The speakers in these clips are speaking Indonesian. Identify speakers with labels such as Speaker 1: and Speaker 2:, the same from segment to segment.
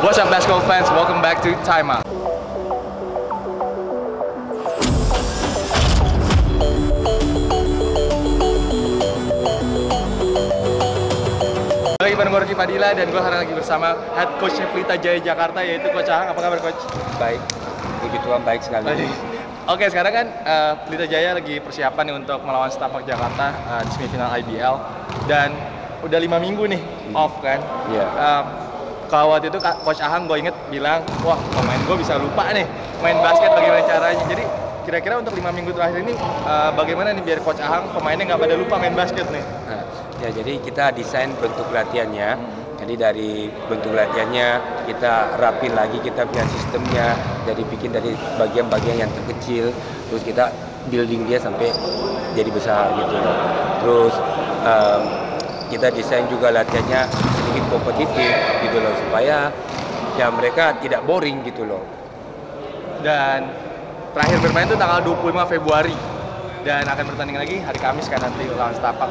Speaker 1: What's up basketball fans? Welcome back to Time Out. Lagi gue Rocky Padilla dan gue hari lagi bersama head coachnya Pelita Jaya Jakarta yaitu Coach Ahang. Apa kabar coach?
Speaker 2: Baik, puji Tuhan baik sekali.
Speaker 1: Oke, sekarang kan uh, Pelita Jaya lagi persiapan nih untuk melawan Setapak Jakarta uh, di semifinal IBL dan udah lima minggu nih off kan.
Speaker 2: Iya.
Speaker 1: Um, kalau waktu itu Coach Ahang gue inget bilang, wah pemain gue bisa lupa nih main basket bagaimana caranya. Jadi kira-kira untuk lima minggu terakhir ini uh, bagaimana nih biar Coach Ahang pemainnya nggak pada lupa main basket nih?
Speaker 2: Nah, ya jadi kita desain bentuk latihannya. Jadi dari bentuk latihannya kita rapin lagi kita punya sistemnya. Jadi bikin dari bagian-bagian yang terkecil, terus kita building dia sampai jadi besar gitu. Terus em, kita desain juga latihannya sedikit kompetitif gitu loh supaya ya mereka tidak boring gitu loh.
Speaker 1: Dan terakhir bermain itu tanggal 25 Februari dan akan bertanding lagi hari Kamis kan nanti lawan Setapak.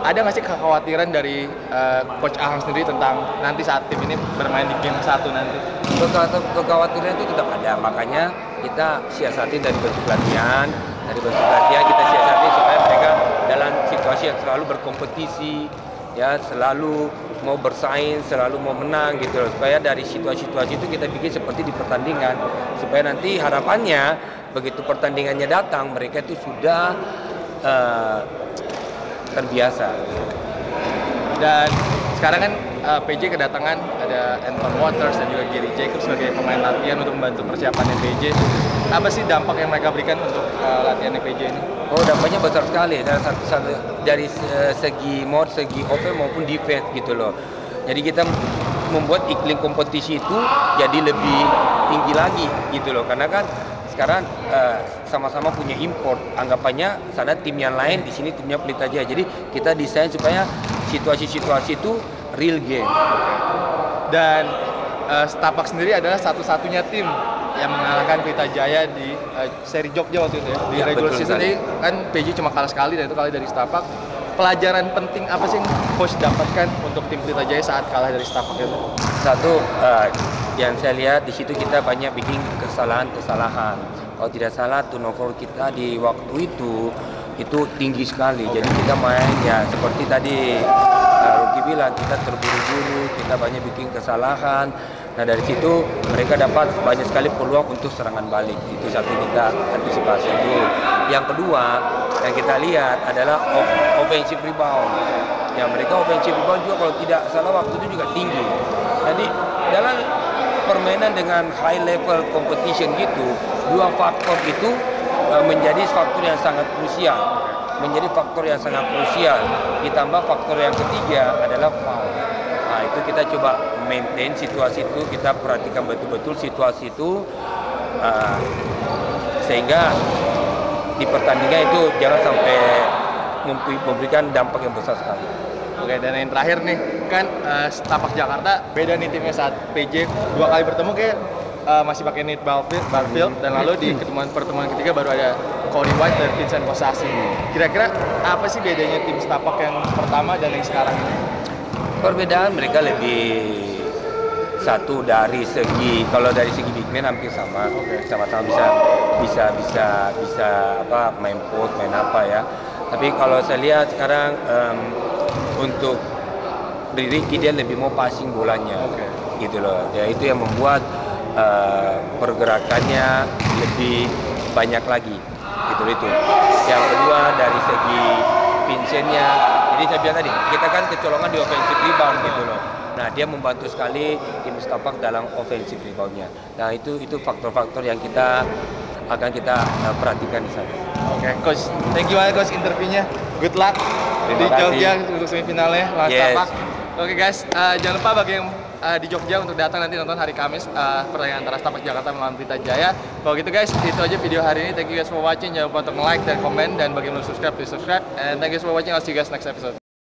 Speaker 1: Ada nggak sih kekhawatiran dari uh, Coach Ahang sendiri tentang nanti saat tim ini bermain di game satu nanti?
Speaker 2: Kekha- kekhawatiran itu tetap ada makanya kita siasati dari bentuk latihan dari bentuk latihan kita siasati supaya mereka dalam situasi yang selalu berkompetisi ya selalu mau bersaing selalu mau menang gitu loh. Supaya dari situasi-situasi itu kita bikin seperti di pertandingan. Supaya nanti harapannya begitu pertandingannya datang mereka itu sudah eh, terbiasa.
Speaker 1: Dan sekarang kan uh, PJ kedatangan ada Anton Waters dan juga Gary Jacobs sebagai pemain latihan untuk membantu persiapannya PJ. Apa sih dampak yang mereka berikan untuk uh, latihannya PJ ini?
Speaker 2: Oh dampaknya besar sekali dari satu, dari se- segi mod, segi offense maupun defense gitu loh. Jadi kita membuat iklim kompetisi itu jadi lebih tinggi lagi gitu loh. Karena kan sekarang eh, sama-sama punya import. Anggapannya sana tim yang lain, di sini timnya Pelita Jaya. Jadi kita desain supaya situasi-situasi itu real game.
Speaker 1: Dan uh, Setapak sendiri adalah satu-satunya tim yang mengalahkan Pelita Jaya di uh, seri Jogja waktu itu ya. Di
Speaker 2: Ya,
Speaker 1: regular
Speaker 2: betul
Speaker 1: season jadi kan PJ cuma kalah sekali dan itu kali dari Setapak. Pelajaran penting apa sih yang coach dapatkan untuk tim Pelita Jaya saat kalah dari Setapak itu?
Speaker 2: Satu eh, yang saya lihat di situ kita banyak bikin kesalahan-kesalahan. Kalau tidak salah turnover kita di waktu itu itu tinggi sekali. Jadi kita main ya seperti tadi Ruki bilang kita terburu-buru, kita banyak bikin kesalahan. Nah dari situ mereka dapat banyak sekali peluang untuk serangan balik. Itu satu kita antisipasi dulu. Yang kedua yang kita lihat adalah off- offensive rebound. Ya mereka offensive rebound juga kalau tidak salah waktu itu juga tinggi. Jadi dalam permainan dengan high level competition gitu, dua faktor itu eh, menjadi faktor yang sangat krusial. Menjadi faktor yang sangat krusial. Ditambah faktor yang ketiga adalah foul. Nah, itu kita coba maintain situasi itu, kita perhatikan betul-betul situasi itu eh, sehingga di pertandingan itu jangan sampai memberikan dampak yang besar sekali.
Speaker 1: Oke, dan yang terakhir nih, kan eh, Setapak Jakarta beda nih timnya saat PJ dua kali bertemu kayak eh, masih pakai Nate Barfield, Barfield dan lalu di pertemuan pertemuan ketiga baru ada Cody White dan Vincent Kosasi. Kira-kira apa sih bedanya tim Setapak yang pertama dan yang sekarang ini?
Speaker 2: Perbedaan mereka lebih satu dari segi kalau dari segi big man hampir sama sama-sama bisa bisa bisa bisa apa main post main apa ya tapi kalau saya lihat sekarang em, untuk Ricky dia lebih mau passing bolanya
Speaker 1: Oke.
Speaker 2: gitu loh ya itu yang membuat eh, pergerakannya lebih banyak lagi gitu itu yang kedua dari segi Vincentnya jadi saya bilang tadi kita kan kecolongan di offensive rebound gitu loh nah dia membantu sekali tim Setapak dalam offensive reboundnya nah itu itu faktor-faktor yang kita akan kita eh, perhatikan di sana
Speaker 1: Oke, coach, thank you banget coach interviewnya. Good luck
Speaker 2: Terima
Speaker 1: di
Speaker 2: kasih.
Speaker 1: Jogja untuk semifinalnya lawan
Speaker 2: Yes.
Speaker 1: Setapak. Oke guys, eh, jangan lupa bagi yang eh, di Jogja untuk datang nanti nonton hari Kamis eh, pertandingan antara Setapak Jakarta melawan Pelita Jaya. Kalau gitu guys, itu aja video hari ini. Thank you guys for watching. Jangan lupa untuk like dan komen dan bagi yang belum subscribe, please subscribe. And thank you for watching. I'll see you guys next episode.